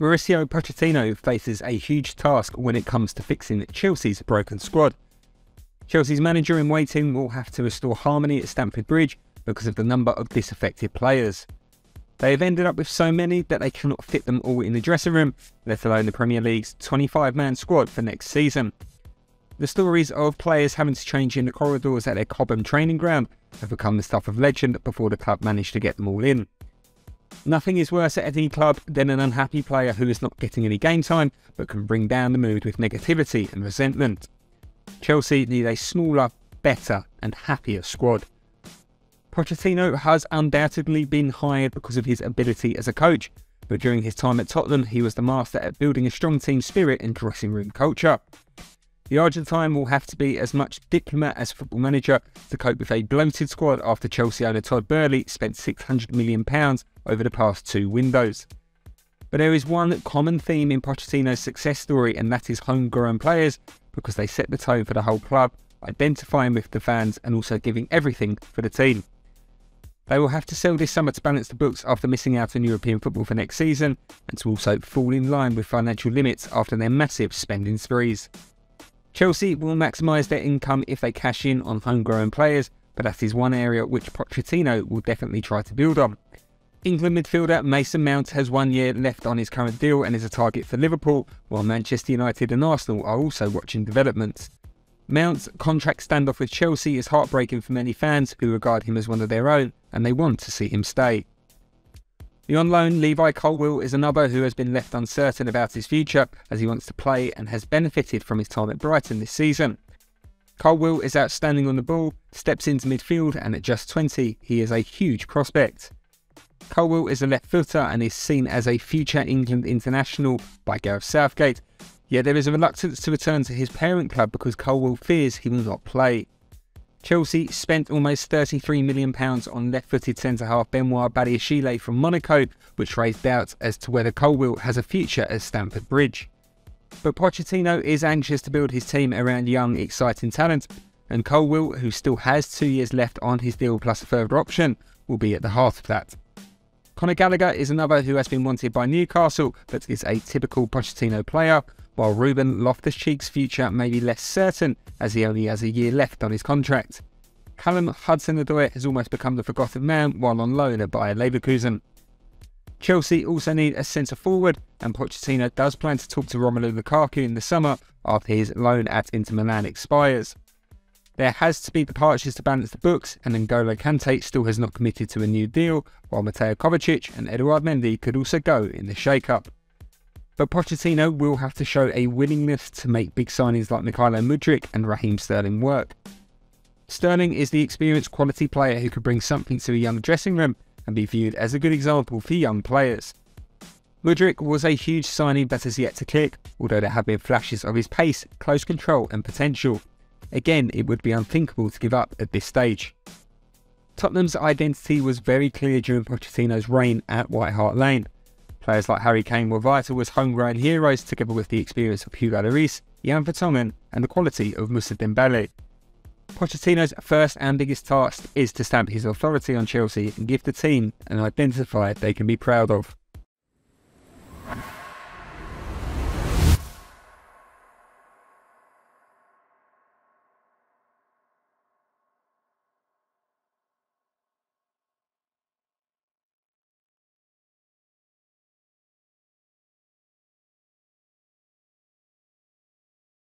Mauricio Pochettino faces a huge task when it comes to fixing Chelsea's broken squad. Chelsea's manager in waiting will have to restore harmony at Stamford Bridge because of the number of disaffected players. They have ended up with so many that they cannot fit them all in the dressing room, let alone the Premier League's 25 man squad for next season. The stories of players having to change in the corridors at their Cobham training ground have become the stuff of legend before the club managed to get them all in. Nothing is worse at any club than an unhappy player who is not getting any game time but can bring down the mood with negativity and resentment. Chelsea need a smaller, better, and happier squad. Pochettino has undoubtedly been hired because of his ability as a coach, but during his time at Tottenham, he was the master at building a strong team spirit and dressing room culture. The Argentine will have to be as much diplomat as football manager to cope with a bloated squad after Chelsea owner Todd Boehly spent £600 million over the past two windows. But there is one common theme in Pochettino's success story, and that is homegrown players because they set the tone for the whole club, identifying with the fans and also giving everything for the team. They will have to sell this summer to balance the books after missing out on European football for next season and to also fall in line with financial limits after their massive spending sprees. Chelsea will maximise their income if they cash in on homegrown players, but that is one area which Pochettino will definitely try to build on. England midfielder Mason Mount has one year left on his current deal and is a target for Liverpool, while Manchester United and Arsenal are also watching developments. Mount's contract standoff with Chelsea is heartbreaking for many fans who regard him as one of their own and they want to see him stay. The on loan Levi Colwill is another who has been left uncertain about his future as he wants to play and has benefited from his time at Brighton this season. Colwill is outstanding on the ball, steps into midfield, and at just 20, he is a huge prospect. Colwill is a left footer and is seen as a future England international by Gareth Southgate, yet there is a reluctance to return to his parent club because Colwill fears he will not play. Chelsea spent almost £33 million on left-footed centre-half Benoit Badiashile from Monaco, which raised doubts as to whether Colwill has a future at Stamford Bridge. But Pochettino is anxious to build his team around young, exciting talent, and Colwill, who still has two years left on his deal plus a further option, will be at the heart of that. Conor Gallagher is another who has been wanted by Newcastle, but is a typical Pochettino player, while Ruben Loftus-Cheek's future may be less certain as he only has a year left on his contract. Callum Hudson-Odoi has almost become the forgotten man while on loan at Bayer Leverkusen. Chelsea also need a centre forward, and Pochettino does plan to talk to Romelu Lukaku in the summer after his loan at Inter Milan expires. There has to be departures to balance the books, and N'Golo Kante still has not committed to a new deal, while Mateo Kovacic and Edouard Mendy could also go in the shake-up. But Pochettino will have to show a willingness to make big signings like Mykhailo Mudrik and Raheem Sterling work. Sterling is the experienced quality player who could bring something to a young dressing room and be viewed as a good example for young players. Mudrik was a huge signing but has yet to click, although there have been flashes of his pace, close control and potential. Again, it would be unthinkable to give up at this stage. Tottenham's identity was very clear during Pochettino's reign at White Hart Lane. Players like Harry Kane were vital as homegrown heroes together with the experience of Hugo Lloris, Jan Vertonghen and the quality of Moussa Dembele. Pochettino's first and biggest task is to stamp his authority on Chelsea and give the team an identifier they can be proud of.